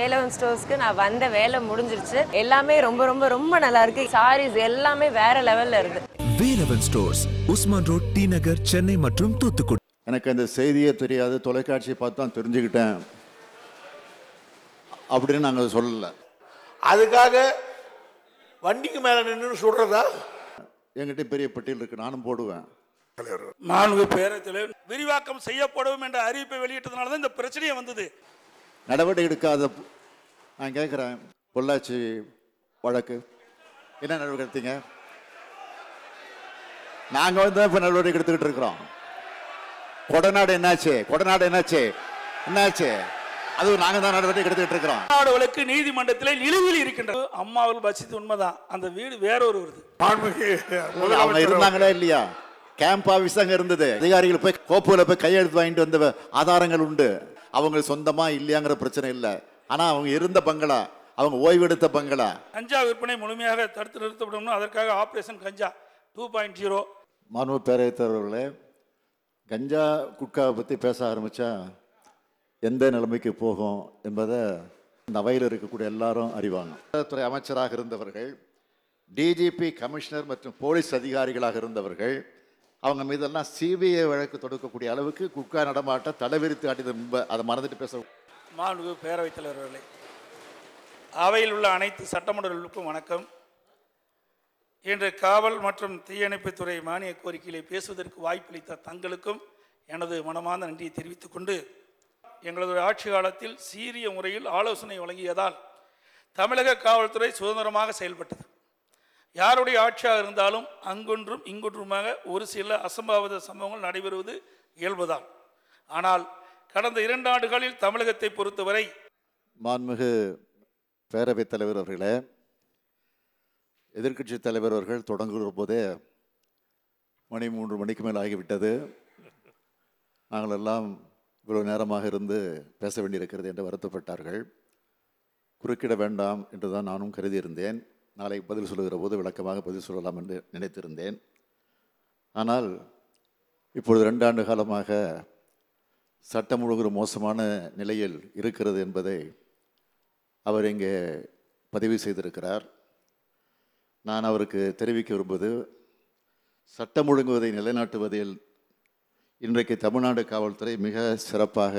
வேலவன் ஸ்டோர்ஸ்க்கு நான் வந்த வேலை முடிஞ்சிருச்சு. எல்லாமே ரொம்ப ரொம்ப ரொம்ப நல்லா இருக்கு. சாரீஸ் எல்லாமே வேற லெவல்ல இருக்கு. Velavan stores Usman road T Nagar Chennai மற்றும் தூத்துக்குடி. எனக்கு அந்த செய்தியே தெரியாது. தொலைக்காட்சியை பார்த்து தான் தெரிஞ்சுக்கிட்டேன். அப்படின்னு நாங்கள் சொல்லலை. அதுக்காக வண்டிக்கு மேலே நின்று சுடுறதா என்கிட்ட பெரிய பட்டியல் இருக்கு. நானும் போடுவேன். மாண்பு பேரத்தில் விரிவாக்கம் செய்யப்படும் என்ற அறிவிப்பை வெளியிட்டதுனால தான் இந்த பிரச்சனையே வந்தது. நடவடிக்கை எடுக்காத நான் கேட்குறேன் பொள்ளாச்சி வழக்கு. என்ன நடவடிக்கை எடுத்தீங்க? நாங்கள் வந்து இப்போ நடவடிக்கை எடுத்துக்கிட்டு இருக்கிறோம். கொடநாடு என்னாச்சு? கொடநாடு என்னாச்சு? என்னாச்சு? அதுவும் நாங்கள் தான் நடவடிக்கை எடுத்துக்கிட்டு இருக்கிறோம். நாடு வழக்கு நீதிமன்றத்தில் நிலுவையில் இருக்கின்றது அம்மாவில் பசித்து உண்மைதான். அந்த வீடு வேற ஒரு வருது அவங்க இருந்தாங்களா இல்லையா? கேம்ப் ஆபீஸ் அங்க இருந்தது. அதிகாரிகள் போய் கோப்புல போய் கையெழுத்து வாங்கிட்டு வந்த ஆதாரங்கள் உண்டு. அவங்க சொந்தமா இல்லையாங்கிற பிரச்சனை இல்லை. ஆனா அவங்க இருந்த பங்களா அவங்க ஓய்வெடுத்த பங்களா. கஞ்சா விற்பனை முழுமையாக தடுத்து நிறுத்தப்படணும் அதற்காக operation ganja two point zero. மாணவ பேரவைத் தலைவர்களே கஞ்சா குட்காவை பற்றி பேச ஆரம்பித்தா எந்த நிலைமைக்கு போகும் என்பதை இந்த அவையில் இருக்கக்கூடிய எல்லாரும் அறிவாங்க. துறை அமைச்சராக இருந்தவர்கள் டிஜிபி கமிஷனர் மற்றும் போலீஸ் அதிகாரிகளாக இருந்தவர்கள் அவங்க மீதெல்லாம் சிபிஐ வழக்கு தொடுக்கக்கூடிய அளவுக்கு குட்கா நடமாட்ட தலைவிரித்து ஆட்டியது முன்பு. அதை மறந்துட்டு பேச மாண்பு பேரவைத் தலைவர்களே அவையில் உள்ள அனைத்து சட்டமன்றங்களுக்கும் வணக்கம். இன்று காவல் மற்றும் தீயணைப்புத்துறை மானிய கோரிக்கைகளை பேசுவதற்கு வாய்ப்பளித்த தங்களுக்கும் எனது மனமார்ந்த நன்றியை தெரிவித்துக் கொண்டு எங்களது ஆட்சி காலத்தில் சீரிய முறையில் ஆலோசனை வழங்கியதால் தமிழக காவல்துறை சுதந்திரமாக செயல்பட்டது. யாருடைய ஆட்சியாக இருந்தாலும் அங்கொன்றும் இங்கொன்றுமாக ஒரு சில அசம்பாவித சம்பவங்கள் நடைபெறுவது இயல்புதான். ஆனால் கடந்த இரண்டு ஆண்டுகளில் தமிழகத்தை பொறுத்தவரை மாண்புமிகு பேரவைத் தலைவர் அவர்களே எதிர்க்கட்சி தலைவர் அவர்கள் தொடங்குகிற போதே மணி மூன்று மணிக்கு மேல் ஆகிவிட்டது. நாங்கள் எல்லாம் இவ்வளவு நேரமாக இருந்து பேச வேண்டியிருக்கிறது என்று வருத்தப்பட்டார்கள். குறுக்கிட வேண்டாம் என்று தான் நானும் கருதியிருந்தேன். நாளை பதில் சொல்லுகிற போது விளக்கமாக பதில் சொல்லலாம் என்று நினைத்திருந்தேன். ஆனால் இப்பொழுது ரெண்டு ஆண்டு காலமாக சட்டம் ஒழுங்கு மோசமான நிலையில் இருக்கிறது என்பதை அவர் இங்கே பதிவு செய்திருக்கிறார். நான் அவருக்கு தெரிவிக்க விரும்புவது சட்டம் ஒழுங்குவதை நிலைநாட்டுவதில் இன்றைக்கு தமிழ்நாடு காவல்துறை மிக சிறப்பாக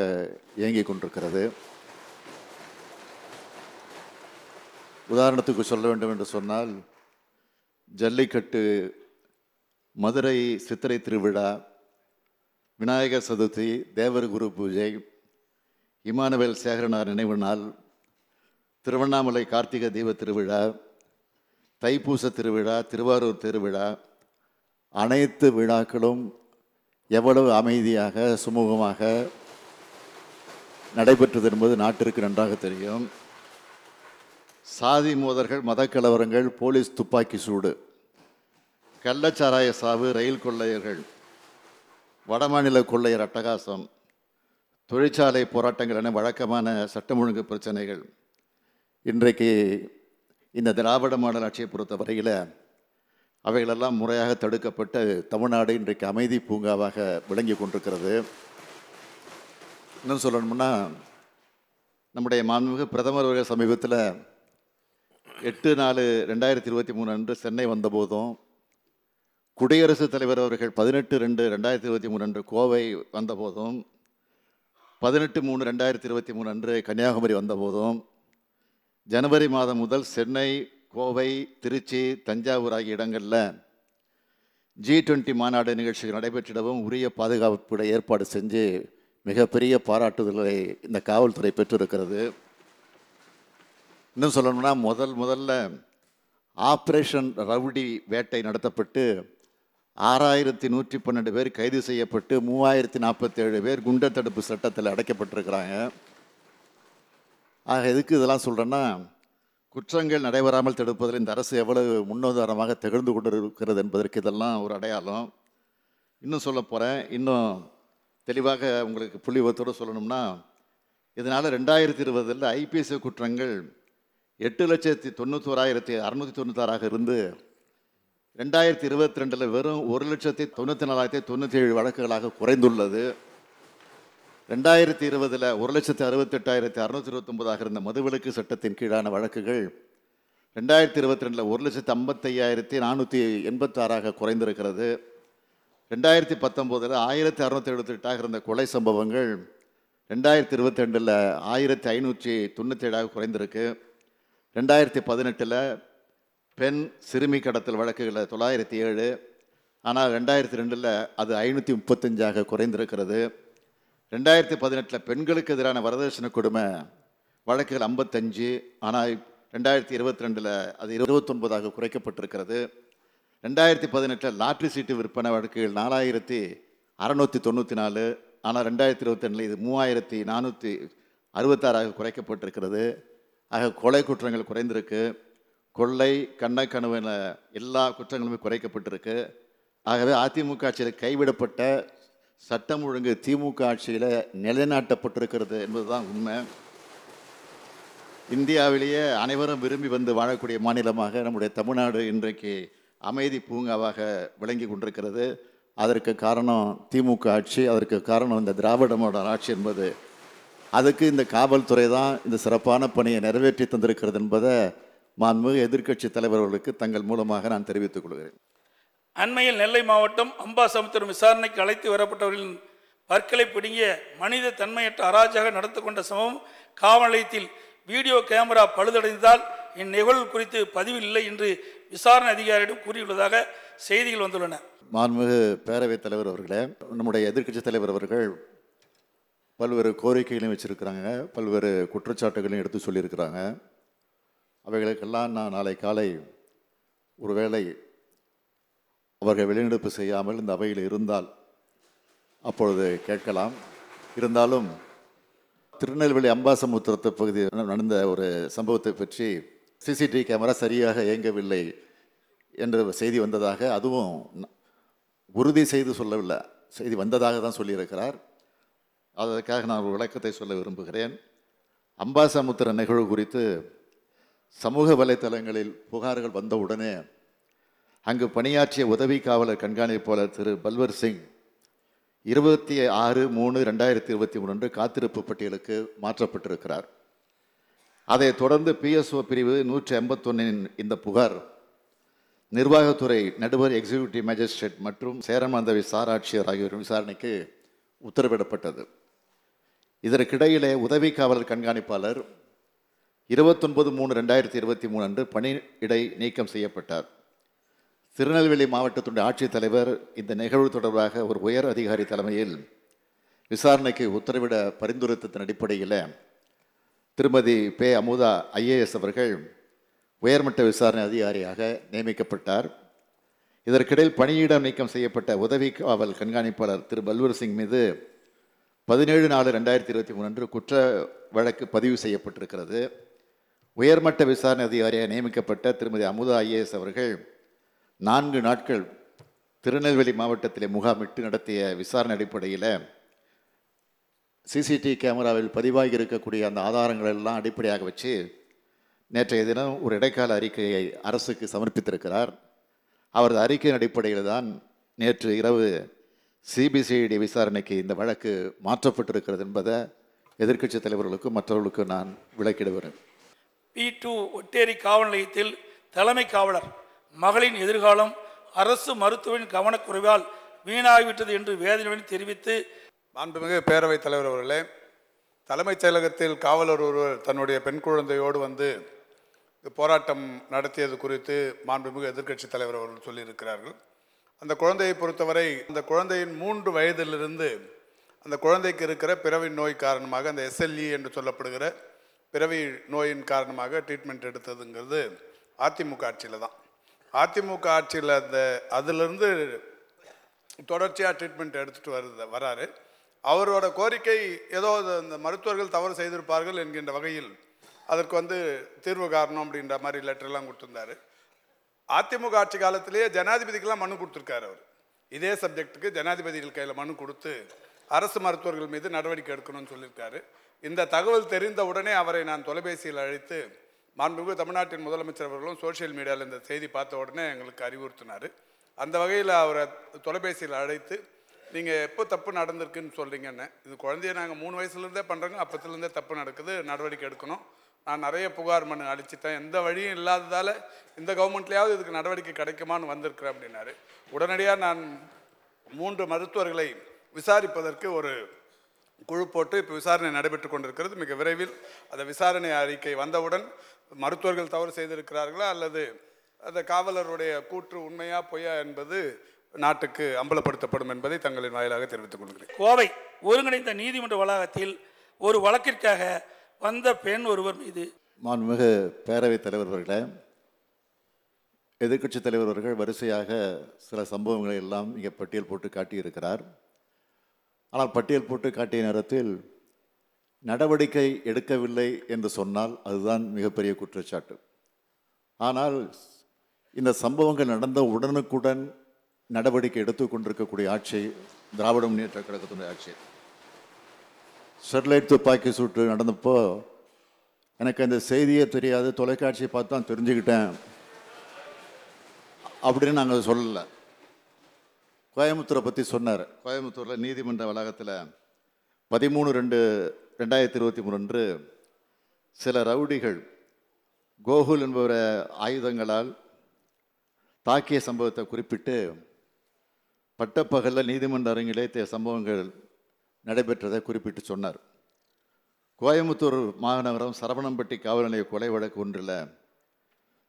இயங்கிக் கொண்டிருக்கிறது. உதாரணத்துக்கு சொல்ல வேண்டும் என்று சொன்னால் ஜல்லிக்கட்டு மதுரை சித்திரை திருவிழா விநாயகர் சதுர்த்தி தேவர் குரு பூஜை இமானுவேல் சேகரனார் நினைவு நாள் திருவண்ணாமலை கார்த்திகை தீப திருவிழா தைப்பூச திருவிழா திருவாரூர் திருவிழா அனைத்து விழாக்களும் எவ்வளவு அமைதியாக சுமூகமாக நடைபெற்றது என்பது நாட்டிற்கு நன்றாக தெரியும். சாதி மோதல்கள் மதக்கலவரங்கள் போலீஸ் துப்பாக்கி சூடு கள்ளச்சாராய சாவு ரயில் கொள்ளையர்கள் வடமாநில கொள்ளையர் அட்டகாசம் தொழிற்சாலை போராட்டங்கள் என வழக்கமான சட்டம் ஒழுங்கு பிரச்சனைகள். இன்றைக்கு இந்த திராவிட மாடல் ஆட்சியை பொறுத்த வரையில் அவைகளெல்லாம் முறையாக தடுக்கப்பட்டு தமிழ்நாடு இன்றைக்கு அமைதி பூங்காவாக விளங்கி கொண்டிருக்கிறது. இன்னும் சொல்லணும்னா நம்முடைய மாண்புமிகு பிரதமர் அவர்கள் சமீபத்தில் எட்டு நாலு ரெண்டாயிரத்தி இருபத்தி மூணு அன்று சென்னை வந்தபோதும் குடியரசுத் தலைவர் அவர்கள் பதினெட்டு ரெண்டு ரெண்டாயிரத்தி இருபத்தி மூணு அன்று கோவை வந்தபோதும் பதினெட்டு மூணு ரெண்டாயிரத்தி இருபத்தி மூணு அன்று கன்னியாகுமரி வந்தபோதும் ஜனவரி மாதம் முதல் சென்னை கோவை திருச்சி தஞ்சாவூர் ஆகிய இடங்களில் ஜி டுவெண்ட்டி மாநாடு நிகழ்ச்சிகள் நடைபெற்றிடவும் உரிய பாதுகாப்புட ஏற்பாடு செஞ்சு மிகப்பெரிய பாராட்டுதல்களை இந்த காவல்துறை பெற்றிருக்கிறது. இன்னும் சொல்லணும்னா முதல் முதல்ல ஆப்ரேஷன் ரவுடி வேட்டை நடத்தப்பட்டு ஆறாயிரத்தி நூற்றி பன்னெண்டு பேர் கைது செய்யப்பட்டு மூவாயிரத்தி நாற்பத்தேழு பேர் குண்டர் தடுப்பு சட்டத்தில் அடைக்கப்பட்டிருக்கிறாங்க. ஆக எதுக்கு இதெல்லாம் சொல்கிறேன்னா குற்றங்கள் நடைபெறாமல் தடுப்பதில் இந்த அரசு எவ்வளவு முன்னுதாரணமாக திகழ்ந்து கொண்டு இருக்கிறது என்பதற்கு இதெல்லாம் ஒரு அடையாளம். இன்னும் சொல்ல போகிறேன் இன்னும் தெளிவாக உங்களுக்கு புள்ளிவத்தோடு சொல்லணும்னா இதனால் ரெண்டாயிரத்தி இருபதில் ஐபிஎஸ் குற்றங்கள் எட்டு லட்சத்தி தொண்ணூத்தோராயிரத்தி அறுநூற்றி தொண்ணூத்தாறாக இருந்து ரெண்டாயிரத்தி இருபத்தி ரெண்டில் வெறும் ஒரு லட்சத்தி தொண்ணூற்றி நாலாயிரத்தி தொண்ணூற்றி ஏழு வழக்குகளாக குறைந்துள்ளது. ரெண்டாயிரத்தி இருபதில் ஒரு லட்சத்து அறுபத்தெட்டாயிரத்தி அறுநூத்தி இருபத்தொம்போதாக இருந்த மதுவிலக்கு சட்டத்தின் கீழான வழக்குகள் ரெண்டாயிரத்தி இருபத்தி ரெண்டில் ஒரு லட்சத்து ஐம்பத்தையாயிரத்தி நானூற்றி எண்பத்தாறாக குறைந்திருக்கிறது. ரெண்டாயிரத்தி பத்தொம்போதில் ஆயிரத்தி அறுநூத்தி எழுபத்தெட்டாக இருந்த கொலை சம்பவங்கள் ரெண்டாயிரத்தி இருபத்தி ரெண்டில் ஆயிரத்தி ஐநூற்றி தொண்ணூற்றி ஏழாக குறைந்திருக்கு. ரெண்டாயிரத்தி பதினெட்டில் பெண் சிறுமி கடத்தல் வழக்குகளில் தொள்ளாயிரத்தி ஏழு ஆனால் ரெண்டாயிரத்தி ரெண்டில் அது ஐநூற்றி முப்பத்தஞ்சாக குறைந்திருக்கிறது. ரெண்டாயிரத்தி பதினெட்டில் பெண்களுக்கு எதிரான வரதட்சணை கொடுமை வழக்குகள் ஐம்பத்தஞ்சு ஆனால் ரெண்டாயிரத்தி இருபத்தி ரெண்டில் அது இருபத்தொன்பதாக குறைக்கப்பட்டிருக்கிறது. ரெண்டாயிரத்தி பதினெட்டில் லாட்ரி சீட்டு விற்பனை வழக்குகள் நாலாயிரத்தி அறநூற்றி தொண்ணூற்றி நாலு ஆனால் ரெண்டாயிரத்தி இருபத்தி ரெண்டில் இது மூவாயிரத்தி நானூற்றி அறுபத்தாறாக குறைக்கப்பட்டிருக்கிறது. ஆக கொலை குற்றங்கள் குறைந்திருக்கு. கொள்ளை கண்ணக்கணுவன எல்லா குற்றங்களுமே குறைக்கப்பட்டிருக்கு. ஆகவே அதிமுக ஆட்சியில் கைவிடப்பட்ட சட்டம் ஒழுங்கு திமுக ஆட்சியில் நிலைநாட்டப்பட்டிருக்கிறது என்பதுதான் உண்மை. இந்தியாவிலேயே அனைவரும் விரும்பி வந்து வாழக்கூடிய மாநிலமாக நம்முடைய தமிழ்நாடு இன்றைக்கு அமைதி பூங்காவாக விளங்கி கொண்டிருக்கிறது. அதற்கு காரணம் திமுக ஆட்சி அதற்கு காரணம் இந்த திராவிடமோட ஆட்சி என்பது அதுக்கு இந்த காவல்துறை தான் இந்த சிறப்பான பணியை நிறைவேற்றி தந்திருக்கிறது என்பதை மாண்புமிகு எதிர்க்கட்சி தலைவர்களுக்கு தங்கள் மூலமாக நான் தெரிவித்துக் கொள்கிறேன். அண்மையில் நெல்லை மாவட்டம் அம்பாசமுத்திரம் விசாரணைக்கு அழைத்து வரப்பட்டவர்களின் பற்களை பிடுங்கிய மனித தன்மையற்ற அராஜக நடந்து கொண்ட சம்பவம் காவல் நிலையத்தில் வீடியோ கேமரா பழுதடைந்ததால் இந்நிகழ்வு குறித்து பதிவு இல்லை என்று விசாரணை அதிகாரியிடம் கூறியுள்ளதாக செய்திகள் வந்துள்ளன. மாண்புமிகு பேரவைத் தலைவர் அவர்களே நம்முடைய எதிர்க்கட்சி தலைவர் அவர்கள் பல்வேறு கோரிக்கைகளையும் வச்சுருக்கிறாங்க. பல்வேறு குற்றச்சாட்டுகளையும் எடுத்து சொல்லியிருக்கிறாங்க. அவைகளுக்கெல்லாம் நான் நாளை காலை ஒருவேளை அவர்கள் வெளிநடப்பு செய்யாமல் இந்த அவையில் இருந்தால் அப்பொழுது கேட்கலாம். இருந்தாலும் திருநெல்வேலி அம்பாசமுத்திரத்து பகுதியில் நடந்த ஒரு சம்பவத்தை பற்றி சிசிடிவி கேமரா சரியாக இயங்கவில்லை என்ற செய்தி வந்ததாக அதுவும் உறுதி செய்து சொல்லவில்லை. செய்தி வந்ததாக தான் சொல்லியிருக்கிறார். அதற்காக நான் ஒரு விளக்கத்தை சொல்ல விரும்புகிறேன். அம்பாசமுத்திர நிகழ்வு குறித்து சமூக வலைத்தளங்களில் புகார்கள் வந்தவுடனே அங்கு பணியாற்றிய உதவி காவலர் கண்காணிப்பாளர் திரு பல்வர் சிங் இருபத்தி ஆறு மூணு ரெண்டாயிரத்தி இருபத்தி மூணு காத்திருப்பு பட்டியலுக்கு மாற்றப்பட்டிருக்கிறார். அதைத் தொடர்ந்து பிஎஸ்ஓ பிரிவு நூற்றி எண்பத்தொன்னின் இந்த புகார் நிர்வாகத்துறை நடுவர் எக்ஸிகியூட்டிவ் மேஜிஸ்ட்ரேட் மற்றும் சேரமாந்தவி சாராட்சியர் ஆகியோரின் விசாரணைக்கு உத்தரவிடப்பட்டது. இதற்கிடையிலே உதவி காவலர் கண்காணிப்பாளர் இருபத்தொன்பது மூணு ரெண்டாயிரத்தி இருபத்தி மூணு அன்று பணியிடை நீக்கம் செய்யப்பட்டார். திருநெல்வேலி மாவட்டத்துடைய ஆட்சித்தலைவர் இந்த நிகழ்வு தொடர்பாக ஒரு உயர் அதிகாரி தலைமையில் விசாரணைக்கு உத்தரவிட பரிந்துரைத்ததன் அடிப்படையில் திருமதி பே அமுதா ஐஏஎஸ் அவர்கள் உயர்மட்ட விசாரணை அதிகாரியாக நியமிக்கப்பட்டார். இதற்கிடையில் பணியிடம் நீக்கம் செய்யப்பட்ட உதவி காவல் கண்காணிப்பாளர் திரு பல்வீர் சிங் மீது பதினேழு நாலு ரெண்டாயிரத்தி இருபத்தி மூணு அன்று குற்ற வழக்கு பதிவு செய்யப்பட்டிருக்கிறது. உயர்மட்ட விசாரணை அதிகாரியாக நியமிக்கப்பட்ட திருமதி அமுதா ஐஏஎஸ் அவர்கள் நான்கு நாட்கள் திருநெல்வேலி மாவட்டத்திலே முகாமிட்டு நடத்திய விசாரணை அடிப்படையில் சிசிடிவி கேமராவில் பதிவாகி இருக்கக்கூடிய அந்த ஆதாரங்கள் எல்லாம் அடிப்படையாக வச்சு நேற்றைய தினம் ஒரு இடைக்கால அறிக்கையை அரசுக்கு சமர்ப்பித்திருக்கிறார். அவரது அறிக்கையின் அடிப்படையில் தான் நேற்று இரவு சிபிசிஐடி விசாரணைக்கு இந்த வழக்கு மாற்றப்பட்டிருக்கிறது என்பதை எதிர்க்கட்சி தலைவர்களுக்கும் மற்றவர்களுக்கும் நான் விளக்கிடுவேன் பி டூ ஒட்டேரி காவல் நிலையத்தில் தலைமை காவலர் மகளின் எதிர்காலம் அரசு மருத்துவரின் கவனக்குறைவால் வீணாகிவிட்டது என்று வேதனையுடன் தெரிவித்து மாண்புமிகு பேரவைத் தலைவர் அவர்களே தலைமைச் செயலகத்தில் காவலர் ஒருவர் தன்னுடைய பெண் குழந்தையோடு வந்து போராட்டம் நடத்தியது குறித்து மாண்புமிகு எதிர்க்கட்சி தலைவர் அவர்கள் சொல்லியிருக்கிறார்கள். அந்த குழந்தையை பொறுத்தவரை அந்த குழந்தையின் மூன்று வயதிலிருந்து அந்த குழந்தைக்கு இருக்கிற பிறவி நோய் காரணமாக அந்த எஸ்எல்இ என்று சொல்லப்படுகிற பிறவி நோயின் காரணமாக ட்ரீட்மெண்ட் எடுத்ததுங்கிறது அதிமுக ஆட்சியில் தான். அதிமுக ஆட்சியில் அந்த அதிலிருந்து தொடர்ச்சியாக ட்ரீட்மெண்ட் எடுத்துகிட்டு வருது வராரு. அவரோட கோரிக்கை ஏதோ இந்த அந்த மருத்துவர்கள் தவறு செய்திருப்பார்கள் என்கின்ற வகையில் அதற்கு வந்து தீர்வு காரணம் அப்படின்ற மாதிரி லெட்டர்லாம் கொடுத்துருந்தாரு. அதிமுக ஆட்சி காலத்திலேயே ஜனாதிபதிக்கெல்லாம் மனு கொடுத்துருக்காரு அவர். இதே சப்ஜெக்ட்டுக்கு ஜனாதிபதிகள் கையில் மனு கொடுத்து அரசு மருத்துவர்கள் மீது நடவடிக்கை எடுக்கணும்னு சொல்லியிருக்காரு. இந்த தகவல் தெரிந்த உடனே அவரை நான் தொலைபேசியில் அழைத்து மாண்புமிகு தமிழ்நாட்டின் முதலமைச்சர் அவர்களும் சோஷியல் மீடியாவில் இந்த செய்தி பார்த்த உடனே எங்களுக்கு அறிவுறுத்தினார். அந்த வகையில் அவரை தொலைபேசியில் அழைத்து நீங்கள் எப்போ தப்பு நடந்திருக்குன்னு சொல்கிறீங்கன்னு இது குழந்தைய நாங்கள் மூணு வயசுலேருந்தே பண்ணுறோங்க அப்பத்துலேருந்தே தப்பு நடக்குது நடவடிக்கை எடுக்கணும். நான் நிறைய புகார் மனு அழிச்சிட்டேன் எந்த வழியும் இல்லாததால் இந்த கவர்மெண்ட்லேயாவது இதுக்கு நடவடிக்கை கிடைக்குமான்னு வந்திருக்கிறேன் அப்படின்னாரு. உடனடியாக நான் மூன்று மருத்துவர்களை விசாரிப்பதற்கு ஒரு குழு போட்டு இப்போ விசாரணை நடைபெற்று கொண்டிருக்கிறது. மிக விரைவில் அந்த விசாரணை அறிக்கை வந்தவுடன் மருத்துவர்கள் தவறு செய்திருக்கிறார்களா அல்லது அந்த காவலருடைய கூற்று உண்மையா பொய்யா என்பது நாட்டுக்கு அம்பலப்படுத்தப்படும் என்பதை தங்களின் வாயிலாக தெரிவித்துக் கொள்கிறேன். கோவை ஒருங்கிணைந்த நீதிமன்ற வளாகத்தில் ஒரு வழக்கிற்காக வந்த பெண் ஒருவர் மீது. மாண்புமிகு பேரவைத் தலைவர் அவர்களே எதிர்க்கட்சித் தலைவர் அவர்கள் வரிசையாக சில சம்பவங்களை எல்லாம் இங்கே பட்டியல் போட்டு காட்டியிருக்கிறார். ஆனால் பட்டியல் போட்டு காட்டிய நேரத்தில் நடவடிக்கை எடுக்கவில்லை என்று சொன்னால் அதுதான் மிகப்பெரிய குற்றச்சாட்டு. ஆனால் இந்த சம்பவங்கள் நடந்த உடனுக்குடன் நடவடிக்கை எடுத்துக்கொண்டிருக்கக்கூடிய ஆட்சி திராவிட முன்னேற்ற கழகத்தினுடைய ஆட்சி. ஸ்டெர்லைட் துப்பாக்கி சூட்டு நடந்தப்போ எனக்கு அந்த செய்தியே தெரியாது. தொலைக்காட்சியை பார்த்து தான் தெரிஞ்சுக்கிட்டேன். அப்படின்னு நாங்கள் சொல்லலை. கோயம்புத்தூரை பற்றி சொன்னார். கோயம்புத்தூரில் நீதிமன்ற வளாகத்தில் பதிமூணு ரெண்டு ரெண்டாயிரத்தி இருபத்தி மூணு அன்று சில ரவுடிகள் கோகுல் என்பவரை ஆயுதங்களால் தாக்கிய சம்பவத்தை குறிப்பிட்டு பட்டப்பகலில் நீதிமன்ற அரங்கிலே சம்பவங்கள் நடைபெற்றதை குறிப்பிட்டு சொன்னார். கோயம்புத்தூர் மாநகரம் சரவணம்பட்டி காவல் நிலைய கொலை வழக்கு ஒன்றில்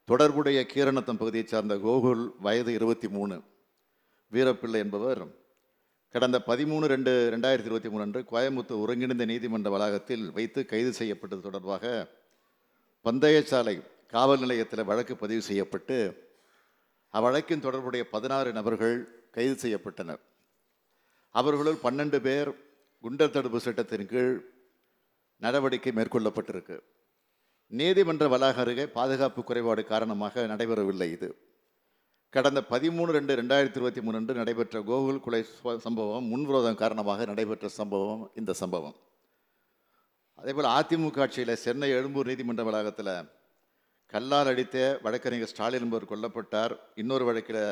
தொடர்புடைய கீரணத்தம் பகுதியைச் சார்ந்த கோகுல் வயது இருபத்தி மூணு வீரப்பிள்ளை என்பவர். கடந்த பதிமூணு ரெண்டு ரெண்டாயிரத்தி இருபத்தி மூணு அன்று கோயம்புத்தூர் ஒருங்கிணைந்த நீதிமன்ற வளாகத்தில் வைத்து கைது செய்யப்பட்டது தொடர்பாக பந்தயசாலை காவல் நிலையத்தில் வழக்கு பதிவு செய்யப்பட்டு அவ்வழக்கின் தொடர்புடைய பதினாறு நபர்கள் கைது செய்யப்பட்டனர். அவர்களுள் பன்னெண்டு பேர் குண்டர் தடுப்பு சட்டத்தின் கீழ் நடவடிக்கை மேற்கொள்ளப்பட்டிருக்கு. நீதிமன்ற வளாக அருகே பாதுகாப்பு குறைபாடு காரணமாக நடைபெறவில்லை இது. கடந்த பதிமூணு ரெண்டு ரெண்டாயிரத்தி இருபத்தி மூணு அன்று நடைபெற்ற கோகுல் கொலை சம்பவம் முன்விரோதம் காரணமாக நடைபெற்ற சம்பவம் இந்த சம்பவம். அதேபோல் அதிமுக ஆட்சியில் சென்னை எழும்பூர் நீதிமன்ற வளாகத்தில் கல்லால் அடித்த வழக்கறிஞர் ஸ்டாலின் என்பவர் கொல்லப்பட்டார். இன்னொரு வழக்கில்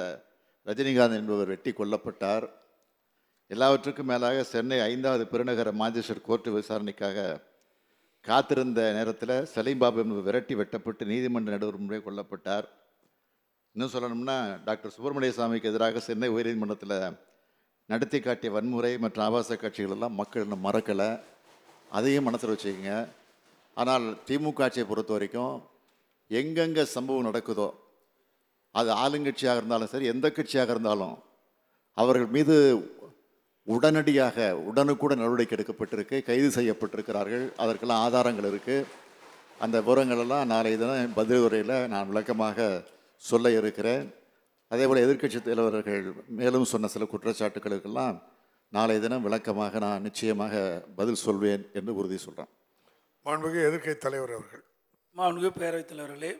ரஜினிகாந்த் என்பவர் வெட்டி கொல்லப்பட்டார். எல்லாவற்றுக்கும் மேலாக சென்னை ஐந்தாவது பெருநகர மாஜிஸ்ட்ரேட் கோர்ட்டு விசாரணைக்காக காத்திருந்த நேரத்தில் சலீம் பாபு என்பவர் விரட்டி வெட்டப்பட்டு நீதிமன்ற நடுவர் முறை கொல்லப்பட்டார். இன்னும் சொல்லணும்னா டாக்டர் சுப்பிரமணிய சாமிக்கு எதிராக சென்னை உயர்நீதிமன்றத்தில் நடத்தி காட்டிய வன்முறை மற்றும் ஆபாச காட்சிகள் எல்லாம் மக்கள் இன்னும் மறக்கலை. அதையும் மனசில் வச்சுக்கோங்க. ஆனால் திமுக ஆட்சியை பொறுத்த வரைக்கும் எங்கெங்கே சம்பவம் நடக்குதோ அது ஆளுங்கட்சியாக இருந்தாலும் சரி எந்த கட்சியாக இருந்தாலும் அவர்கள் மீது உடனடியாக உடனுக்குடன் நடவடிக்கை எடுக்கப்பட்டிருக்கு கைது செய்யப்பட்டிருக்கிறார்கள். அதற்கெல்லாம் ஆதாரங்கள் இருக்குது அந்த விவரங்களெல்லாம் நாளை தினம் பதில் உரையில் நான் விளக்கமாக சொல்ல இருக்கிறேன். அதேபோல் எதிர்க்கட்சி தலைவர்கள் மேலும் சொன்ன சில குற்றச்சாட்டுகளுக்கெல்லாம் நாளை தினம் விளக்கமாக நான் நிச்சயமாக பதில் சொல்வேன் என்று உறுதி சொல்கிறேன் மாண்புமிகு எதிர்க்கை தலைவர் அவர்கள். மாண்புமிகு பேரவைத் தலைவர்களே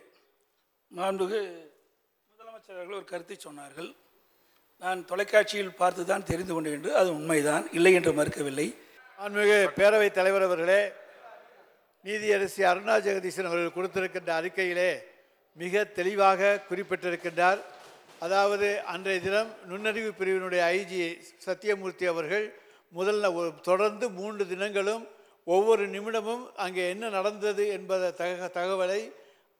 மாண்புமிகு முதலமைச்சர் அவர்கள் ஒரு கருத்தை சொன்னார்கள். நான் தொலைக்காட்சியில் பார்த்து தான் தெரிந்து கொண்டேன் என்று அது உண்மைதான் இல்லை என்று மறுக்கவில்லை. ஆன்மீக பேரவைத் தலைவர் அவர்களே நீதியரசி அருணா ஜெகதீசன் அவர்கள் கொடுத்திருக்கின்ற அறிக்கையிலே மிக தெளிவாக குறிப்பிட்டிருக்கின்றார். அதாவது அன்றைய தினம் நுண்ணறிவு பிரிவினுடைய ஐஜி சத்தியமூர்த்தி அவர்கள் முதல்ல ஒரு- தொடர்ந்து மூன்று தினங்களும் ஒவ்வொரு நிமிடமும் அங்கே என்ன நடந்தது என்பத தக தகவலை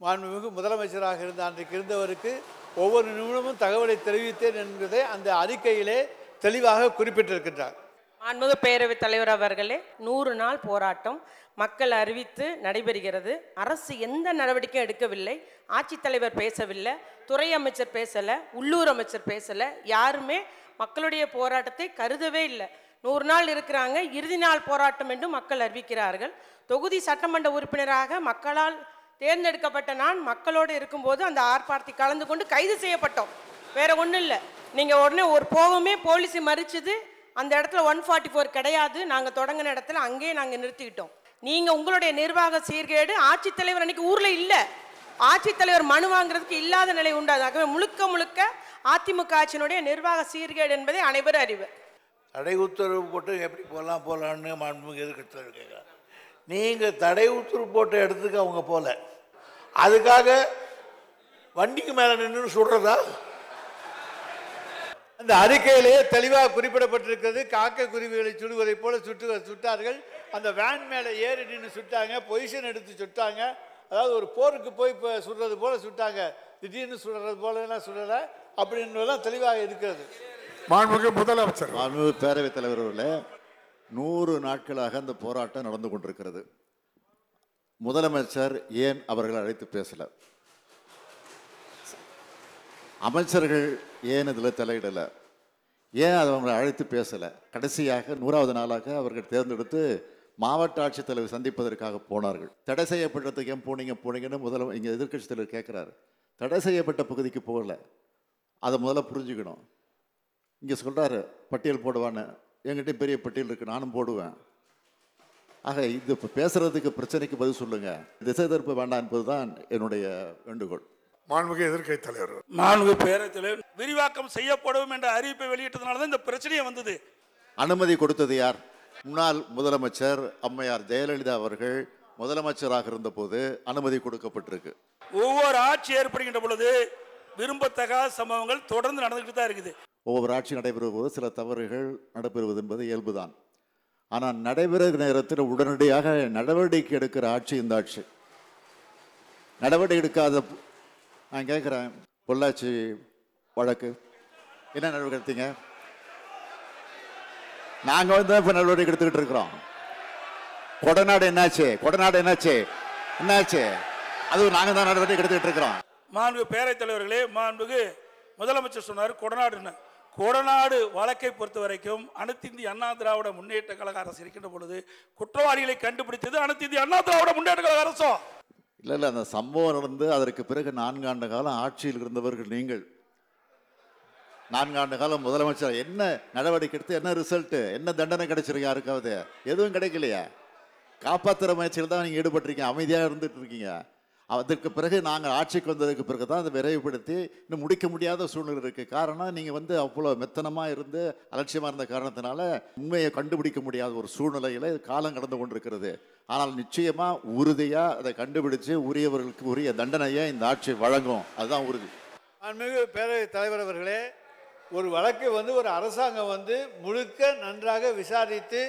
மாண்புமிகு முதலமைச்சராக இருந்த அன்றைக்கு இருந்தவருக்கு ஒவ்வொரு நிமிடமும் தகவலை தெரிவித்தேன் என்பதை அந்த அறிக்கையிலே தெளிவாக குறிப்பிட்டிருக்கின்றார். மாண்புமிகு பேரவைத் தலைவர் அவர்களே நூறு நாள் போராட்டம் மக்கள் அறிவித்து நடைபெறுகிறது. அரசு எந்த நடவடிக்கையும் எடுக்கவில்லை ஆட்சித்தலைவர் பேசவில்லை துறை அமைச்சர் பேசலை உள்ளூர் அமைச்சர் பேசலை யாருமே மக்களுடைய போராட்டத்தை கருதவே இல்லை. நூறு நாள் இருக்கிறாங்க இறுதி நாள் போராட்டம் என்று மக்கள் அறிவிக்கிறார்கள். தொகுதி சட்டமன்ற உறுப்பினராக மக்களால் தேர்ந்தெடுக்கப்பட்ட நான் மக்களோடு இருக்கும்போது அந்த ஆர்ப்பாட்டத்தை கலந்து கொண்டு கைது செய்யப்பட்டோம். வேற ஒன்றும் இல்லை. நீங்கள் உடனே ஒரு போகமே போலீஸு மறிச்சது அந்த இடத்துல ஒன் ஃபார்ட்டி ஃபோர் கிடையாது. நாங்கள் தொடங்கின இடத்துல அங்கேயே நாங்கள் நிறுத்திக்கிட்டோம். நீங்கள் உங்களுடைய நிர்வாக சீர்கேடு ஆட்சித்தலைவர் அன்னைக்கு ஊரில் இல்லை. ஆட்சித்தலைவர் மனு வாங்குறதுக்கு இல்லாத நிலை உண்டாது. ஆகவே முழுக்க முழுக்க அதிமுக ஆட்சியினுடைய நிர்வாக சீர்கேடு என்பதை அனைவரும் அறிவு. தடை உத்தரவு போட்டு எப்படி போகலாம் போகலான்னு மாண்புமிகு எதிர்க்கட்சி கேட்குறாங்க. நீங்கள் தடை உத்தரவு போட்ட இடத்துக்கு அவங்க போகல அதுக்காக வண்டிக்கு மேலே நின்று சுடுறதா அந்த அறிக்கையிலே தெளிவாக குறிப்பிடப்பட்டிருக்கிறது காக்கை குருவிகளை சுடுவதைப் போல சுட்டு சுட்டார்கள். அந்த வேன் மேலே ஏறி நின்று சுட்டாங்க பொசிஷன் எடுத்து சுட்டாங்க. அதாவது ஒரு போருக்கு போய் இப்போ சுடுறது போல சுட்டாங்க. திடீர்னு சுடுறது போலலாம் சுடலை அப்படின்றதெல்லாம் தெளிவாக இருக்கிறது. மாண்புமிகு முதலமைச்சர். மாண்புமிகு பேரவைத் தலைவர் அவர்களே நூறு நாட்களாக அந்த போராட்டம் நடந்து கொண்டிருக்கிறது. முதலமைச்சர் ஏன் அவர்களை அழைத்து பேசலை? அமைச்சர்கள் ஏன் இதில் தலையிடலை? ஏன் அதை அவங்களை அழைத்து பேசலை? கடைசியாக நூறாவது நாளாக அவர்கள் தேர்ந்தெடுத்து மாவட்ட ஆட்சித்தலைவர் சந்திப்பதற்காக போனார்கள். தடை செய்யப்பட்டதுக்கு ஏன் போனீங்க போனீங்கன்னு முதல்ல இங்கே எதிர்க்கட்சி தலைவர் கேட்குறாரு தடை செய்யப்பட்ட பகுதிக்கு போகல. அதை முதல்ல புரிஞ்சுக்கணும். இங்கே சொல்கிறாரு பட்டியல் போடுவான்னு. என்கிட்ட பெரிய பட்டியல் இருக்குது நானும் போடுவேன். ஆக இது இப்போ பேசுகிறதுக்கு பிரச்சனைக்கு பதில் சொல்லுங்கள் திசை திருப்ப வேண்டாம் என்பது தான் என்னுடைய வேண்டுகோள். மாண்புமிகு எதிர்க்கட்சி தலைவர் நான்கு பேரத்தில் விரிவாக்கம் செய்யப்படும் என்ற அறிவிப்பை வெளியிட்டதுனால தான் இந்த பிரச்சனையே வந்தது. அனுமதி கொடுத்தது யார்? முன்னாள் முதலமைச்சர் அம்மையார் ஜெயலலிதா அவர்கள் முதலமைச்சராக இருந்தபோது அனுமதி கொடுக்கப்பட்டிருக்கு. ஒவ்வொரு ஆட்சி ஏற்படுகின்ற பொழுது விரும்பத்தகாத சம்பவங்கள் தொடர்ந்து நடந்துகிட்டு தான் இருக்குது. ஒவ்வொரு ஆட்சி நடைபெறும் போது சில தவறுகள் நடைபெறுவது என்பது இயல்புதான். ஆனால் நடைபெறுகிற நேரத்தில் உடனடியாக நடவடிக்கை எடுக்கிற ஆட்சி இந்த ஆட்சி. நடவடிக்கை எடுக்காத நான் கேட்குறேன் பொள்ளாச்சி வழக்கு. என்ன நடவடிக்கை எடுத்தீங்க? நாங்கள் வந்து இப்போ நடவடிக்கை எடுத்துக்கிட்டு இருக்கிறோம். கொடநாடு என்னாச்சு? கொடநாடு என்னாச்சு? என்னாச்சு? அதுவும் நாங்கள் தான் நடவடிக்கை எடுத்துக்கிட்டு இருக்கிறோம். மாண்பு பேரவைத் தலைவர்களே மாண்புக்கு முதலமைச்சர் சொன்னார் கொடநாடுன்னு. கொடநாடு வழக்கை பொறுத்த வரைக்கும் அனைத்து இந்திய அண்ணா திராவிட முன்னேற்ற கழக அரசு இருக்கின்ற பொழுது குற்றவாளிகளை கண்டுபிடித்தது அனைத்து இந்திய அண்ணா திராவிட முன்னேற்ற கழக அரசோ? இல்லை இல்லை அந்த சம்பவம் நடந்து அதற்கு பிறகு நான்காண்டு காலம் ஆட்சியில் இருந்தவர்கள் நீங்கள். நான்காண்டு காலம் முதலமைச்சர் என்ன நடவடிக்கை எடுத்து என்ன ரிசல்ட்டு என்ன தண்டனை கிடைச்சிருக்கு யாருக்காவது? எதுவும் கிடைக்கலையா? காப்பாற்றுற முயற்சியில் தான் நீங்கள் ஈடுபட்டிருக்கீங்க அமைதியாக இருந்துட்டு இருக்கீங்க. அதற்கு பிறகு நாங்கள் ஆட்சிக்கு வந்ததுக்கு பிறகு தான் அதை விரைவுபடுத்தி இன்னும் முடிக்க முடியாத சூழ்நிலை இருக்குது காரணம் நீங்கள் வந்து அவ்வளோ மெத்தனமாக இருந்து அலட்சியமாக இருந்த காரணத்தினால உண்மையை கண்டுபிடிக்க முடியாத ஒரு சூழ்நிலையில் காலம் கடந்து கொண்டிருக்கிறது. ஆனால் நிச்சயமாக உறுதியாக அதை கண்டுபிடிச்சு உரியவர்களுக்கு உரிய தண்டனையை இந்த ஆட்சி வழங்கும். அதுதான் உறுதி. மிகு பேரவைத் தலைவர் அவர்களே ஒரு வழக்கு வந்து ஒரு அரசாங்கம் வந்து முழுக்க நன்றாக விசாரித்து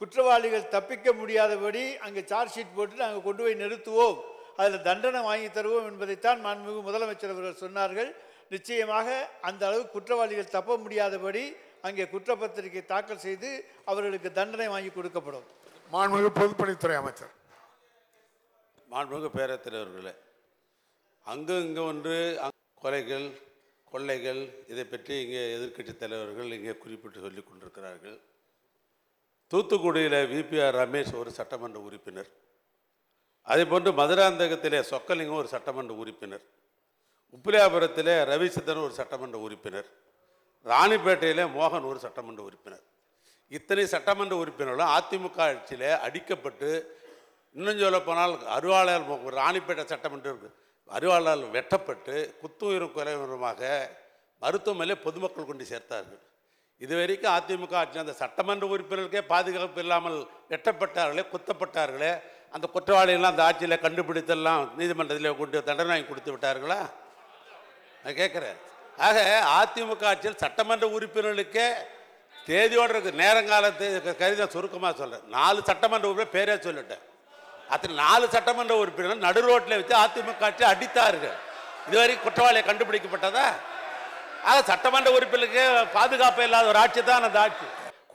குற்றவாளிகள் தப்பிக்க முடியாதபடி அங்கே சார்ஜ் ஷீட் போட்டு நாங்கள் கொண்டு போய் நிறுத்துவோம். அதில் தண்டனை வாங்கி தருவோம் என்பதைத்தான் மாண்புமிகு முதலமைச்சர் அவர்கள் சொன்னார்கள். நிச்சயமாக அந்த அளவு குற்றவாளிகள் தப்ப முடியாதபடி அங்கே குற்றப்பத்திரிகை தாக்கல் செய்து அவர்களுக்கு தண்டனை வாங்கி கொடுக்கப்படும். மாண்புமிகு பொதுப்பணித்துறை அமைச்சர். மாண்புமிகு பேரவைத் தலைவர்களே அங்கு இங்கு ஒன்று அங்- கொலைகள் கொள்ளைகள் இதை பற்றி இங்கே எதிர்க்கட்சி தலைவர்கள் இங்கே குறிப்பிட்டு சொல்லிக் கொண்டிருக்கிறார்கள். தூத்துக்குடியில் விபிஆர் ரமேஷ் ஒரு சட்டமன்ற உறுப்பினர். அதேபோன்று மதுராந்தகத்திலே சொக்கலிங்கம் ஒரு சட்டமன்ற உறுப்பினர். உப்பிலியாபுரத்திலே ரவிச்சந்திரன் ஒரு சட்டமன்ற உறுப்பினர். ராணிப்பேட்டையிலே மோகன் ஒரு சட்டமன்ற உறுப்பினர். இத்தனை சட்டமன்ற உறுப்பினர்களும் அதிமுக ஆட்சியில் அடிக்கப்பட்டு இன்னும் சொல்ல போனால் அருவாளால் ராணிப்பேட்டை சட்டமன்ற இருக்கு. அருவாளால் வெட்டப்பட்டு குத்துயிரும் குறைவுமாக மருத்துவமனையில் பொதுமக்கள் கொண்டு சேர்த்தார்கள். இதுவரைக்கும் அதிமுக ஆட்சி அந்த சட்டமன்ற உறுப்பினருக்கே பாதுகாப்பு இல்லாமல் வெட்டப்பட்டார்களே குத்தப்பட்டார்களே அந்த குற்றவாளிகள்லாம் அந்த ஆட்சியில் கண்டுபிடித்தெல்லாம் நீதிமன்றத்தில் கொண்டு தண்டனை வாங்கி கொடுத்து விட்டார்களா? நான் கேட்குறேன். ஆக அதிமுக ஆட்சியில் சட்டமன்ற உறுப்பினர்களுக்கே தேதியோடு இருக்கு. நேரங்காலத்தை கருத சுருக்கமாக சொல்கிறேன் நாலு சட்டமன்ற உறுப்பினர் பேரே சொல்லிட்டேன். அத்தனை நாலு சட்டமன்ற உறுப்பினர் நடு ரோட்டில் வச்சு அதிமுக ஆட்சி அடித்தார்கள். இதுவரைக்கும் குற்றவாளியை கண்டுபிடிக்கப்பட்டதா? ஆக சட்டமன்ற உறுப்பினருக்கு பாதுகாப்பு இல்லாத ஒரு ஆட்சி தான் அந்த ஆட்சி.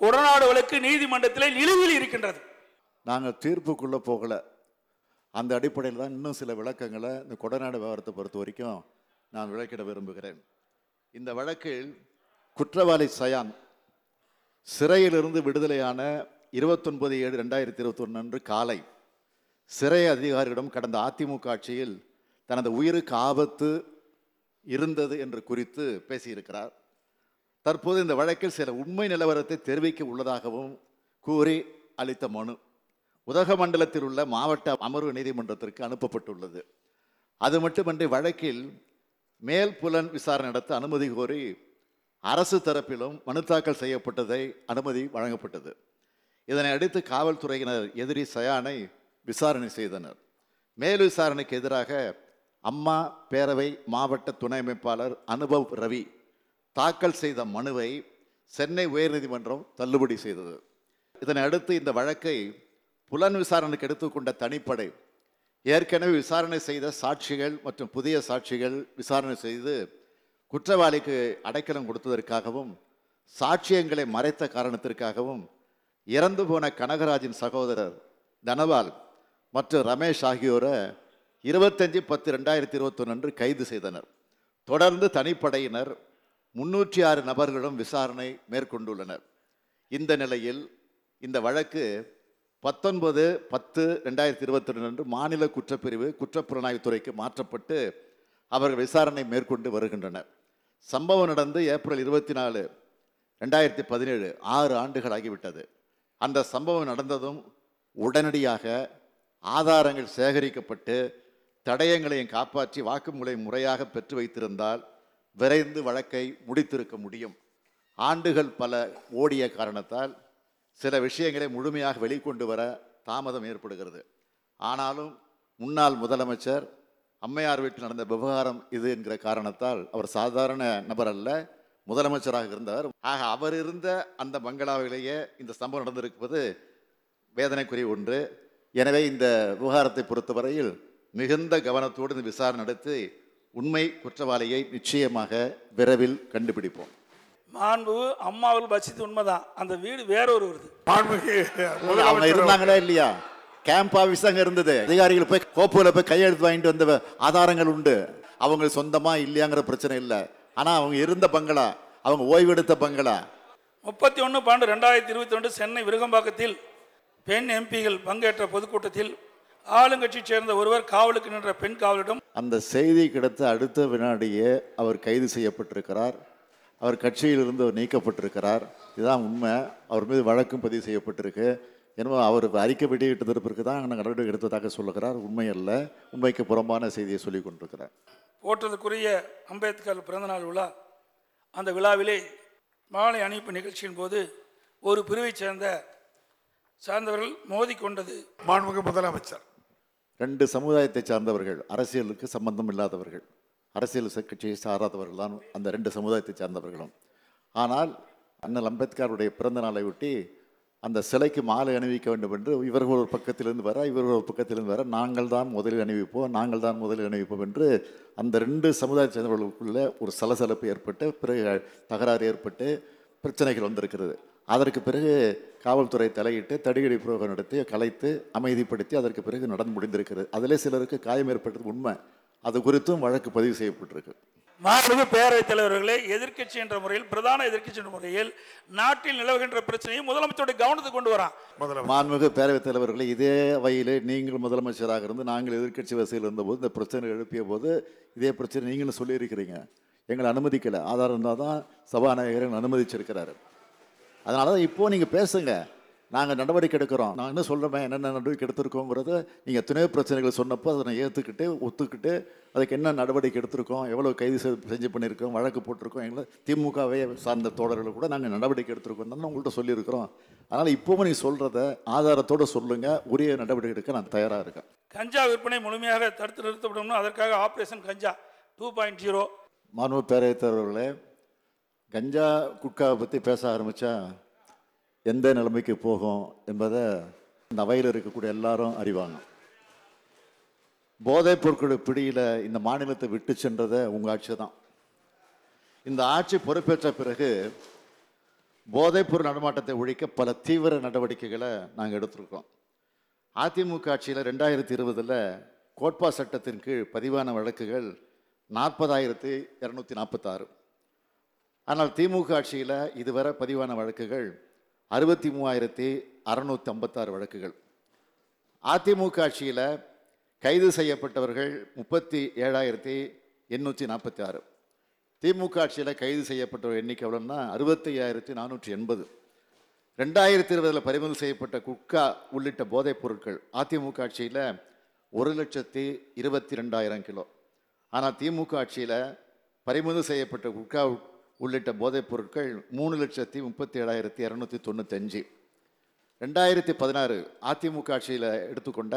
குடநாடுகளுக்கு நீதிமன்றத்தில் நீதிமன்றத்திலே நிலுவையில் இருக்கின்றது. நாங்கள் தீர்ப்புக்குள்ளே போகலை. அந்த அடிப்படையில் தான் இன்னும் சில விளக்கங்களை இந்த கொடநாடு விவகாரத்தை பொறுத்த வரைக்கும் நான் விளக்கிட விரும்புகிறேன். இந்த வழக்கில் குற்றவாளி சயான் சிறையிலிருந்து விடுதலையான இருபத்தொன்பது ஏழு ரெண்டாயிரத்தி இருபத்தொன்று அன்று காலை சிறை அதிகாரியிடம் கடந்த அதிமுக ஆட்சியில் தனது உயிருக்கு ஆபத்து இருந்தது என்று குறித்து பேசியிருக்கிறார். தற்போது இந்த வழக்கில் சில உண்மை நிலவரத்தை தெரிவிக்க உள்ளதாகவும் கூறி அளித்த மனு. உதகமண்டலத்தில் உள்ள மாவட்ட அமர்வு நீதிமன்றத்திற்கு அனுப்பப்பட்டுள்ளது. அது மட்டுமன்றி வழக்கில் மேல் புலன் விசாரணை நடத்த அனுமதி கோரி அரசு தரப்பிலும் மனு தாக்கல் செய்யப்பட்டதை அனுமதி வழங்கப்பட்டது. இதனை அடுத்து காவல்துறையினர் எதிரி சயானை விசாரணை செய்தனர். மேல் விசாரணைக்கு எதிராக அம்மா பேரவை மாவட்ட துணை அமைப்பாளர் அனுபவ் ரவி தாக்கல் செய்த மனுவை சென்னை உயர்நீதிமன்றம் தள்ளுபடி செய்தது. இதனை அடுத்து இந்த வழக்கை புலன் விசாரணைக்கு எடுத்துக்கொண்ட தனிப்படை. ஏற்கனவே விசாரணை செய்த சாட்சிகள் மற்றும் புதிய சாட்சிகள் விசாரணை செய்து குற்றவாளிக்கு அடைக்கலம் கொடுத்ததற்காகவும் சாட்சியங்களை மறைத்த காரணத்திற்காகவும் இறந்து போன கனகராஜின் சகோதரர் தனபால் மற்றும் ரமேஷ் ஆகியோரை இருபத்தஞ்சி பத்து ரெண்டாயிரத்தி இருபத்தொன்று அன்று கைது செய்தனர். தொடர்ந்து தனிப்படையினர் முன்னூற்றி ஆறு நபர்களும் விசாரணை மேற்கொண்டுள்ளனர். இந்த நிலையில் இந்த வழக்கு பத்தொன்பது பத்து ரெண்டாயிரத்தி இருபத்தி ரெண்டு அன்று மாநில குற்றப்பிரிவு குற்றப்புலனாய்வுத்துறைக்கு மாற்றப்பட்டு அவர்கள் விசாரணை மேற்கொண்டு வருகின்றனர். சம்பவம் நடந்து ஏப்ரல் இருபத்தி நாலு ரெண்டாயிரத்தி பதினேழு ஆறு ஆண்டுகள் ஆகிவிட்டது. அந்த சம்பவம் நடந்ததும் உடனடியாக ஆதாரங்கள் சேகரிக்கப்பட்டு தடயங்களையும் காப்பாற்றி வாக்குமூலை முறையாக பெற்று வைத்திருந்தால் விரைந்து வழக்கை முடித்திருக்க முடியும். ஆண்டுகள் பல ஓடிய காரணத்தால் சில விஷயங்களை முழுமையாக வெளிக்கொண்டு வர தாமதம் ஏற்படுகிறது. ஆனாலும் முன்னாள் முதலமைச்சர் அம்மையார் வீட்டில் நடந்த விவகாரம் இது என்கிற காரணத்தால் அவர் சாதாரண நபர் அல்ல முதலமைச்சராக இருந்தவர். ஆக அவர் இருந்த அந்த பங்களாவிலேயே இந்த சம்பவம் நடந்திருப்பது வேதனைக்குரிய ஒன்று. எனவே இந்த விவகாரத்தை பொறுத்தவரையில் மிகுந்த கவனத்தோடு இந்த விசாரணை நடத்தி உண்மை குற்றவாளியை நிச்சயமாக விரைவில் கண்டுபிடிப்போம். மாண்பு அம்மாவில் பசித்து உண்மைதான். அந்த வீடு வேற ஒரு வருது அவங்க இருந்தாங்களா இல்லையா? கேம்ப் ஆபீஸ் அங்க இருந்தது. அதிகாரிகள் போய் கோப்புல போய் கையெழுத்து வாங்கிட்டு வந்த ஆதாரங்கள் உண்டு. அவங்க சொந்தமா இல்லையாங்கிற பிரச்சனை இல்லை. ஆனா அவங்க இருந்த பங்களா அவங்க ஓய்வெடுத்த பங்களா. முப்பத்தி ஒன்று பன்னெண்டு ரெண்டாயிரத்தி இருபத்தி ரெண்டு சென்னை விருகம்பாக்கத்தில் பெண் எம்பிகள் பங்கேற்ற பொதுக்கூட்டத்தில் ஆளுங்கட்சியைச் சேர்ந்த ஒருவர் காவலுக்கு நின்ற பெண் காவலிடம் அந்த செய்தி கிடைத்த அடுத்த வினாடியே அவர் கைது செய்யப்பட்டிருக்கிறார். அவர் கட்சியிலிருந்து அவர் நீக்கப்பட்டிருக்கிறார். இதுதான் உண்மை. அவர் மீது வழக்கும் பதிவு செய்யப்பட்டிருக்கு. எனவே அவர் அறிக்கை வெளியிட்டதற்கு தான் நாங்கள் நடவடிக்கை எடுத்ததாக சொல்லுகிறார். உண்மை அல்ல உண்மைக்கு புறம்பான செய்தியை சொல்லிக் கொண்டிருக்கிறார். போற்றதுக்குரிய அம்பேத்கர் பிறந்தநாள் விழா அந்த விழாவிலே மாலை அணிவிப்பு நிகழ்ச்சியின் போது ஒரு பிரிவைச் சேர்ந்த சார்ந்தவர்கள் மோதிக்கொண்டது மாண்புமிகு முதலமைச்சர். ரெண்டு சமுதாயத்தை சார்ந்தவர்கள் அரசியலுக்கு சம்பந்தம் இல்லாதவர்கள். அரசியல் கட்சியை சாராதவர்கள் தான் அந்த ரெண்டு சமுதாயத்தை சார்ந்தவர்களும். ஆனால் அண்ணல் அம்பேத்கருடைய பிறந்த நாளை ஒட்டி அந்த சிலைக்கு மாலை அணிவிக்க வேண்டும் என்று இவர்கள் ஒரு பக்கத்திலிருந்து வர இவர்கள் ஒரு பக்கத்திலிருந்து வர நாங்கள் தான் முதலில் அணிவிப்போம் நாங்கள் தான் முதலில் அணிவிப்போம் என்று அந்த ரெண்டு சமுதாய சேர்ந்தவர்களுக்குள்ள ஒரு சலசலப்பு ஏற்பட்டு பிறகு தகராறு ஏற்பட்டு பிரச்சனைகள் வந்திருக்கிறது. அதற்கு பிறகு காவல்துறை தலையிட்டு தடியடி புரோகம் நடத்தி கலைத்து அமைதிப்படுத்தி அதற்கு பிறகு நடந்து முடிந்திருக்கிறது. அதிலே சிலருக்கு காயம் ஏற்பட்டது உண்மை. அது குறித்தும் வழக்கு பதிவு செய்யப்பட்டிருக்கு. மாண்புமிகு பேரவைத் தலைவர்களே எதிர்க்கட்சி என்ற முறையில் பிரதான எதிர்க்கட்சி என்ற முறையில் நாட்டில் நிலவுகின்ற பிரச்சனையை முதலமைச்சருடைய கவனத்துக்கு கொண்டு வரான் முதலமைச்சர். மாண்புமிகு பேரவைத் தலைவர்களே இதே வகையிலே நீங்கள் முதலமைச்சராக இருந்து நாங்கள் எதிர்க்கட்சி வசதியில் இருந்தபோது இந்த பிரச்சனை எழுப்பிய போது இதே பிரச்சனை நீங்களும் சொல்லியிருக்கிறீங்க. எங்களை அனுமதிக்கலை. ஆதாரம் இருந்தால் தான் சபாநாயகர் அனுமதிச்சிருக்கிறாரு. அதனால தான் இப்போது நீங்கள் பேசுங்க. நாங்கள் நடவடிக்கை எடுக்கிறோம். நான் என்ன சொல்கிறேன் என்னென்ன நடவடிக்கை எடுத்திருக்கோங்கிறத நீங்கள் எத்தனையோ பிரச்சனைகள் சொன்னப்போ அதை ஏற்றுக்கிட்டு ஒத்துக்கிட்டு அதுக்கு என்ன நடவடிக்கை எடுத்திருக்கோம் எவ்வளோ கைது செஞ்சு பண்ணியிருக்கோம் வழக்கு போட்டிருக்கோம் எங்களை திமுகவே சார்ந்த தோழர்கள் கூட நாங்கள் நடவடிக்கை எடுத்திருக்கோம் தான் உங்கள்கிட்ட சொல்லியிருக்கிறோம். அதனால் இப்போவும் நீங்கள் சொல்கிறத ஆதாரத்தோடு சொல்லுங்கள் உரிய நடவடிக்கை எடுக்க நான் தயாராக இருக்கேன். கஞ்சா விற்பனை முழுமையாக தடுத்து நிறுத்தப்படணும் அதற்காக operation ganja two point zero மாண்பு பேரவைத் தலைவர்களே கஞ்சா குட்காவை பற்றி பேச ஆரம்பித்தா எந்த நிலைமைக்கு போகும் என்பதை இந்த அவையில் இருக்கக்கூடிய எல்லாரும் அறிவாங்க. போதைப் பொருட்கள் பிடியில் இந்த மாநிலத்தை விட்டு சென்றதை உங்கள் ஆட்சி தான். இந்த ஆட்சி பொறுப்பேற்ற பிறகு போதைப்பொருள் நடமாட்டத்தை ஒழிக்க பல தீவிர நடவடிக்கைகளை நாங்கள் எடுத்திருக்கோம். அதிமுக ஆட்சியில் ரெண்டாயிரத்தி இருபதில் கோட்பா சட்டத்தின் கீழ் பதிவான வழக்குகள் நாற்பதாயிரத்தி இரநூத்தி நாற்பத்தாறு. ஆனால் திமுக ஆட்சியில் இதுவரை பதிவான வழக்குகள் அறுபத்தி மூவாயிரத்தி அறநூற்றி ஐம்பத்தாறு வழக்குகள். அதிமுக ஆட்சியில் கைது செய்யப்பட்டவர்கள் முப்பத்தி ஏழாயிரத்தி எண்ணூற்றி நாற்பத்தி ஆறு. திமுக ஆட்சியில் கைது செய்யப்பட்டவர் எண்ணிக்கை எவ்வளோன்னா அறுபத்தி ஐயாயிரத்தி நானூற்றி எண்பது. ரெண்டாயிரத்தி இருபதில் பறிமுதல் செய்யப்பட்ட குட்கா உள்ளிட்ட போதைப் பொருட்கள் அதிமுக ஆட்சியில் ஒரு லட்சத்தி இருபத்தி ரெண்டாயிரம் கிலோ. ஆனால் திமுக ஆட்சியில் பறிமுதல் செய்யப்பட்ட குட்கா உள்ளிட்ட போதைப் பொருட்கள் மூணு லட்சத்தி முப்பத்தி ஏழாயிரத்தி இரநூத்தி தொண்ணூத்தஞ்சு. ரெண்டாயிரத்தி பதினாறு அதிமுக ஆட்சியில் எடுத்துக்கொண்ட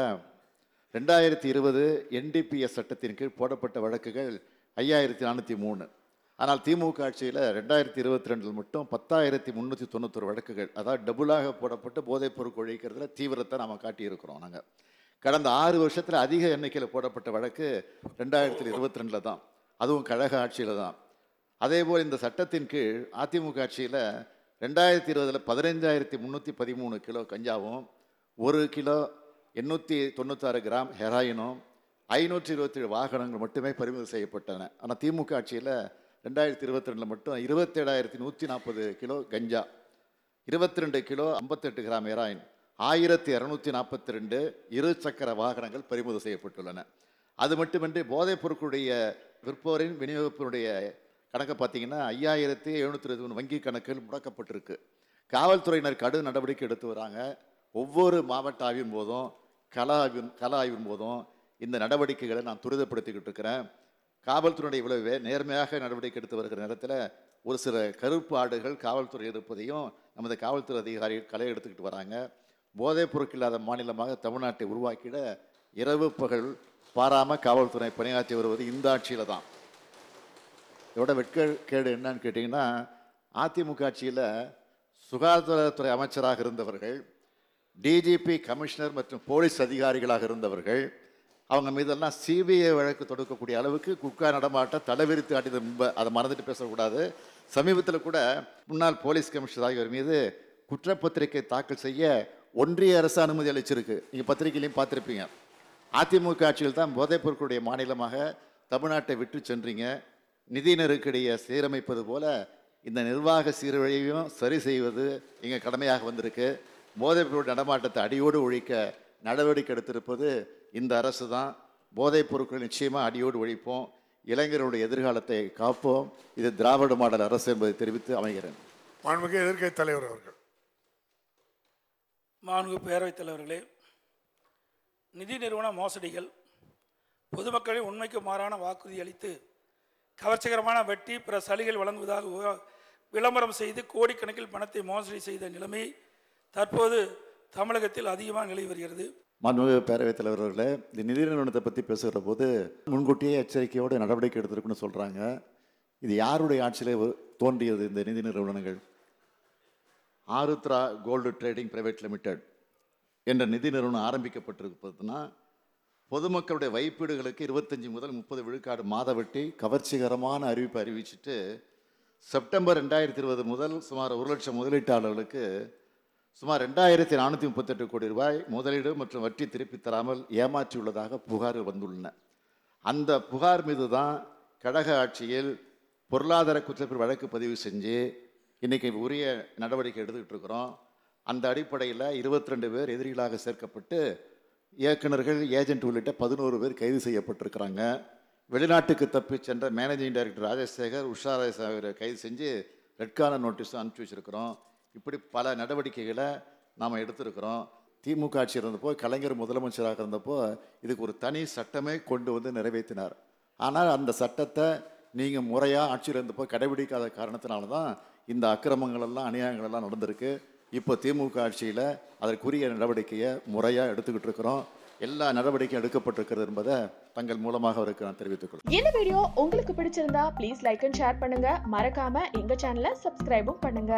ரெண்டாயிரத்தி இருபது என்டிபிஎஸ் சட்டத்தின் கீழ் போடப்பட்ட வழக்குகள் ஐயாயிரத்தி நானூற்றி மூணு. ஆனால் திமுக ஆட்சியில் ரெண்டாயிரத்தி இருபத்தி ரெண்டில் மட்டும் பத்தாயிரத்தி முந்நூற்றி தொண்ணூத்தொரு வழக்குகள் அதாவது டபுளாக போடப்பட்டு போதைப் பொருள் ஒழிக்கிறதுல தீவிரத்தை நாம் காட்டியிருக்கிறோம் நாங்கள் கடந்த ஆறு வருஷத்தில் அதிக எண்ணிக்கையில் போடப்பட்ட வழக்கு ரெண்டாயிரத்தி இருபத்தி ரெண்டில் தான். அதுவும் கழக ஆட்சியில் தான். அதேபோல் இந்த சட்டத்தின் கீழ் அதிமுக ஆட்சியில் ரெண்டாயிரத்தி இருபதில் பதினைஞ்சாயிரத்தி முந்நூற்றி பதிமூணு கிலோ கஞ்சாவும் ஒரு கிலோ எண்ணூற்றி தொண்ணூத்தாறு கிராம் ஹெராயினும் ஐநூற்றி இருபத்தேழு வாகனங்கள் மட்டுமே பறிமுதல் செய்யப்பட்டன. ஆனால் திமுக ஆட்சியில் ரெண்டாயிரத்தி இருபத்தி ரெண்டில் மட்டும் இருபத்தேழாயிரத்தி நூற்றி நாற்பது கிலோ கஞ்சா இருபத்தி ரெண்டு கிலோ ஐம்பத்தெட்டு கிராம் ஹெராயின் ஆயிரத்தி இரநூத்தி நாற்பத்தி ரெண்டு இரு சக்கர வாகனங்கள் பறிமுதல் செய்யப்பட்டுள்ளன. அது மட்டுமின்றி போதைப் பொருட்களுடைய விற்போரின் விநியோகப்பினுடைய கணக்கை பார்த்தீங்கன்னா ஐயாயிரத்தி எழுநூற்றி இருபது மூணு வங்கி கணக்குகள் முடக்கப்பட்டிருக்கு. காவல்துறையினர் கடும் நடவடிக்கை எடுத்து வராங்க. ஒவ்வொரு மாவட்ட ஆய்வின் போதும் கள ஆய்வின் கள ஆய்வின் போதும் இந்த நடவடிக்கைகளை நான் துரிதப்படுத்திக்கிட்டு இருக்கிறேன். காவல்துறையினுடைய இவ்வளவு நேர்மையாக நடவடிக்கை எடுத்து வருகிற நேரத்தில் ஒரு சில கருப்பு ஆடுகள் காவல்துறை இருப்பதையும் நமது காவல்துறை அதிகாரிகள் களை எடுத்துக்கிட்டு வராங்க. போதைப் பொருட்கள் இல்லாத மாநிலமாக தமிழ்நாட்டை உருவாக்கிட இரவு பகல் பாராமல் காவல்துறை பணியாற்றி வருவது இந்த ஆட்சியில் தான். இதோட வெட்கேடு என்னன்னு கேட்டிங்கன்னா அதிமுக ஆட்சியில் சுகாதாரத்துறை அமைச்சராக இருந்தவர்கள் டிஜிபி கமிஷனர் மற்றும் போலீஸ் அதிகாரிகளாக இருந்தவர்கள் அவங்க மீதெல்லாம் சிபிஐ வழக்கு தொடுக்கக்கூடிய அளவுக்கு குட்கா நடமாட்ட தலைவிரித்து ஆட்டியது ரொம்ப அதை மறந்துட்டு பேசக்கூடாது. சமீபத்தில் கூட முன்னாள் போலீஸ் கமிஷனர் ஆகியோர் மீது குற்றப்பத்திரிகை தாக்கல் செய்ய ஒன்றிய அரசு அனுமதி அளிச்சிருக்கு. நீங்கள் பத்திரிகையிலையும் பார்த்துருப்பீங்க. அதிமுக ஆட்சியில் தான் போதைப் பொருட்களுடைய மாநிலமாக தமிழ்நாட்டை விட்டு சென்றீங்க. நிதி நெருக்கடியை சீரமைப்பது போல இந்த நிர்வாக சீர்வழியையும் சரி செய்வது எங்கள் கடமையாக வந்திருக்கு. போதைப் பொருள் நடமாட்டத்தை அடியோடு ஒழிக்க நடவடிக்கை எடுத்திருப்பது இந்த அரசு தான். போதைப் பொருட்கள் நிச்சயமாக அடியோடு ஒழிப்போம். இளைஞர்களுடைய எதிர்காலத்தை காப்போம். இது திராவிட மாடல் அரசு என்பதை தெரிவித்து அமைகிறேன். மாண்புமிகு எதிர்க்கட்சி தலைவர் அவர்கள். மாண்பு பேரவைத் தலைவர்களே நிதி நிறுவன மோசடிகள் பொதுமக்களின் உண்மைக்கு மாறான வாக்குறுதி அளித்து கவர்ச்சிகரமான வெட்டி பிற சலுகைகள் வழங்குவதாக விளம்பரம் செய்து கோடிக்கணக்கில் பணத்தை மோசடி செய்த நிலைமை தற்போது தமிழகத்தில் அதிகமாக நிலவி வருகிறது. மாண்புமிகு பேரவைத் தலைவர் அவர்களே இந்த நிதி நிறுவனத்தை பற்றி பேசுகிற போது முன்கூட்டியே எச்சரிக்கையோடு நடவடிக்கை எடுத்திருக்குன்னு சொல்கிறாங்க இது யாருடைய ஆட்சியிலே தோன்றியது இந்த நிதி நிறுவனங்கள்? Aarudhra gold trading private limited என்ற நிதி நிறுவனம் ஆரம்பிக்கப்பட்டிருப்பதுன்னா பொதுமக்களுடைய வைப்பீடுகளுக்கு இருபத்தஞ்சி முதல் முப்பது விழுக்காடு மாதவட்டி கவர்ச்சிகரமான அறிவிப்பை அறிவிச்சிட்டு செப்டம்பர் ரெண்டாயிரத்தி இருபது முதல் சுமார் ஒரு லட்சம் முதலீட்டாளர்களுக்கு சுமார் ரெண்டாயிரத்தி நானூற்றி முப்பத்தெட்டு கோடி ரூபாய் முதலீடு மற்றும் வட்டி திருப்பி தராமல் ஏமாற்றியுள்ளதாக புகார் வந்துள்ளன. அந்த புகார் மீது தான் கழக ஆட்சியில் பொருளாதார குற்றப்பில் வழக்கு பதிவு செஞ்சு இன்னைக்கு உரிய நடவடிக்கை எடுத்துக்கிட்டு இருக்கிறோம். அந்த அடிப்படையில் 22 பேர் எதிரிகளாக சேர்க்கப்பட்டு இயக்குநர்கள் ஏஜென்ட் உள்ளிட்ட பதினோரு பேர் கைது செய்யப்பட்டிருக்கிறாங்க. வெளிநாட்டுக்கு தப்பி சென்ற மேனேஜிங் டைரக்டர் ராஜசேகர் உஷா ராஜசேகரை கைது செஞ்சு ரெட்கான நோட்டீஸும் அனுப்பிச்சி வச்சிருக்கிறோம். இப்படி பல நடவடிக்கைகளை நாம் எடுத்திருக்கிறோம். திமுக ஆட்சி இருந்தப்போ கலைஞர் முதலமைச்சராக இருந்தப்போ இதுக்கு ஒரு தனி சட்டமே கொண்டு வந்து நிறைவேற்றினார். ஆனால் அந்த சட்டத்தை நீங்கள் முறையாக ஆட்சியில் இருந்தப்போ கடைபிடிக்காத காரணத்தினால தான் இந்த அக்கிரமங்களெல்லாம் அநியாயங்களெல்லாம் நடந்திருக்கு. இப்போ திமுக ஆட்சியில் அதற்குரிய நடவடிக்கையை முறையாக எடுத்துக்கிட்டு இருக்கிறோம். எல்லா நடவடிக்கையும் எடுக்கப்பட்டிருக்கிறது என்பதை தங்கள் மூலமாக அவருக்கு நான் தெரிவித்துக் கொள்கிறேன். இந்த வீடியோ உங்களுக்கு பிடிச்சிருந்தா ப்ளீஸ் லைக் அண்ட் ஷேர் பண்ணுங்க. மறக்காம எங்க சேனலை சப்ஸ்கிரைபும் பண்ணுங்க.